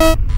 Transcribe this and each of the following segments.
you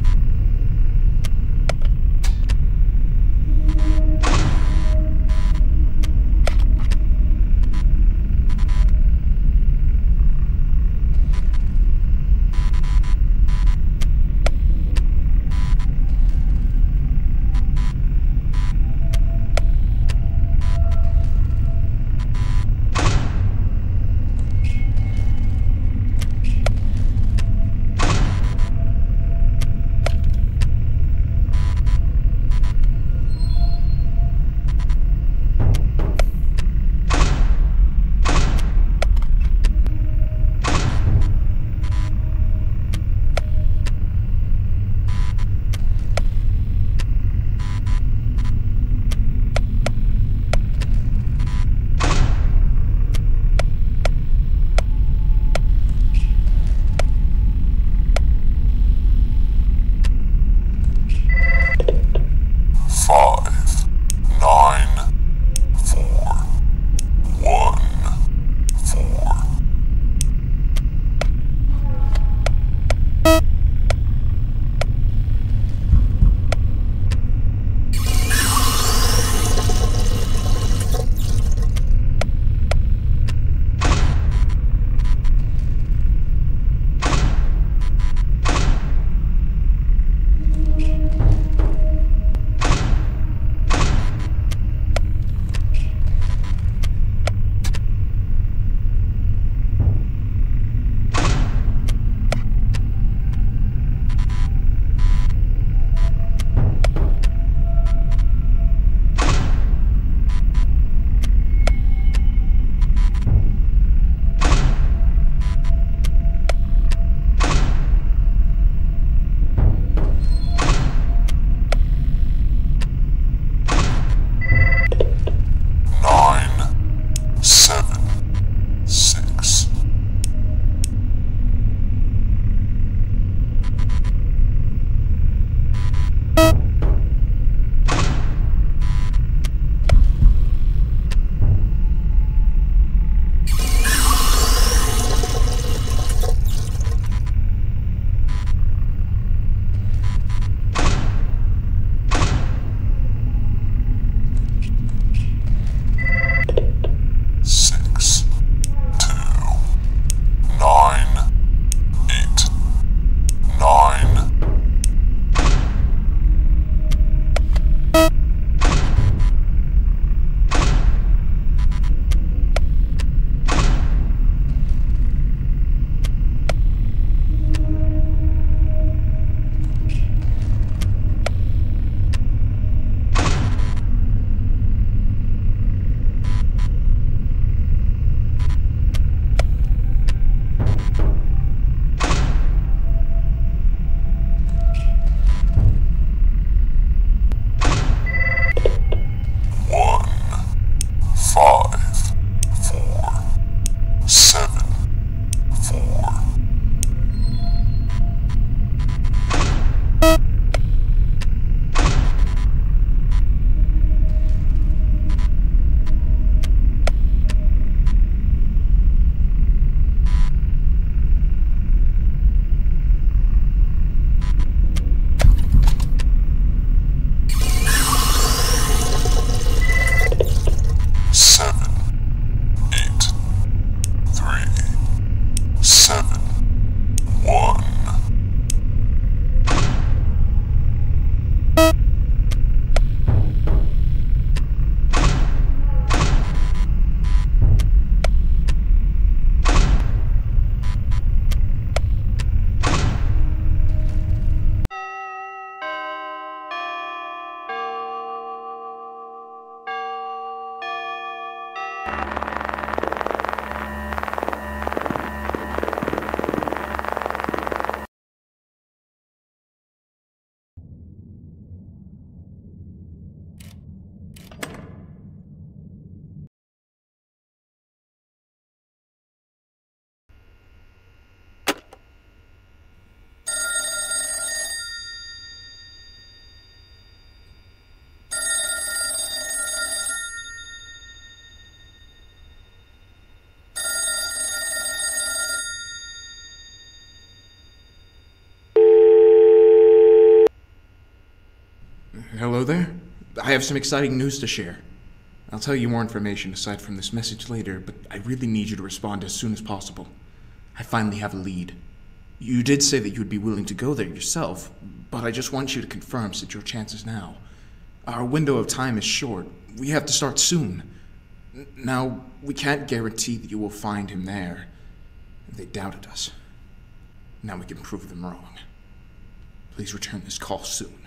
Hello there. I have some exciting news to share. I'll tell you more information aside from this message later, but I really need you to respond as soon as possible. I finally have a lead. You did say that you would be willing to go there yourself, but I just want you to confirm since your chances now. Our window of time is short. We have to start soon. Now, we can't guarantee that you will find him there. They doubted us. Now we can prove them wrong. Please return this call soon.